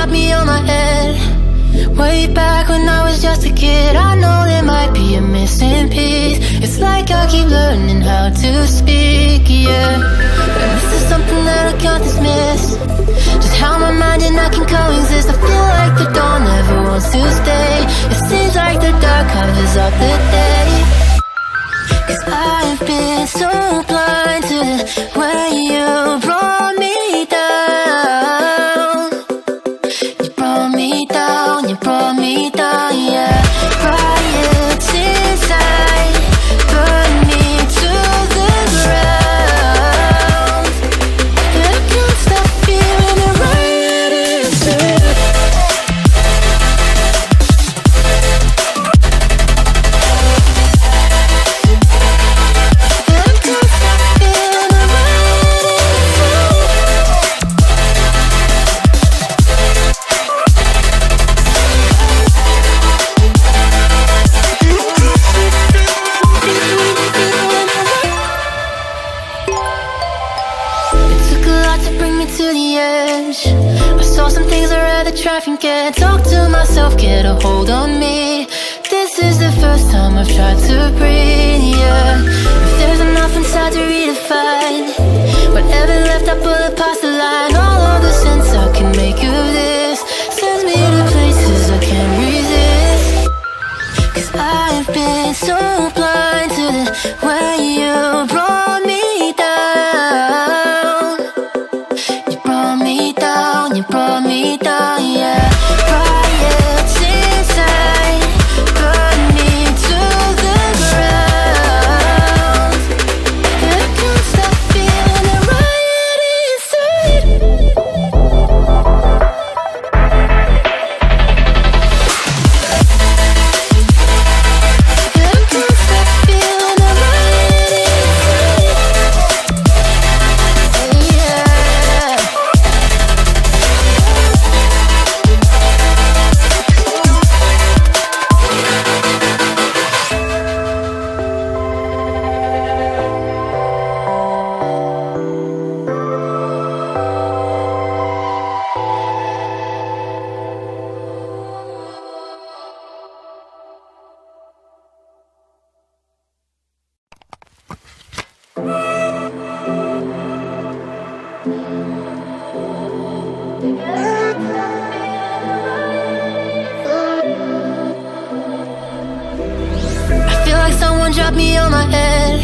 dropped me on my head. Way back when I was just a kid I know there might be a missing piece. It's like I keep learning how to speak, yeah. And this is something that I can't dismiss. Just how my mind and I can coexist. I feel like the dawn you me to the edge. I saw some things I'd rather try and. Talk to myself, get a hold on me. This is the first time I've tried to breathe, yeah. If there's enough inside to redefine, whatever left, I pull it past the line. All of the sense I can make of this sends me to places I can't resist. Cause I've been so blind to the way you brought someone dropped me on my head.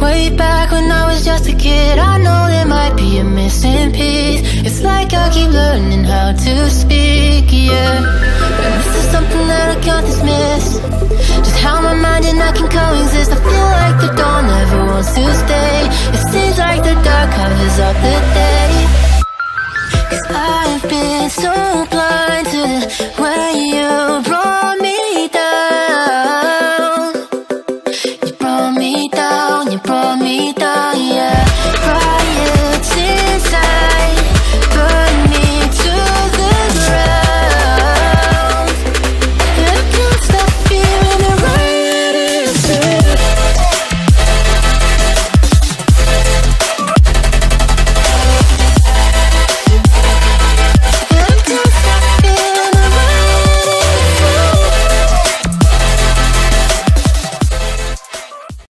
Way back when I was just a kid, I know there might be a missing piece. It's like I keep learning how to speak, yeah. This is something that I can't dismiss. Just how my mind and I can coexist. so blind to the way you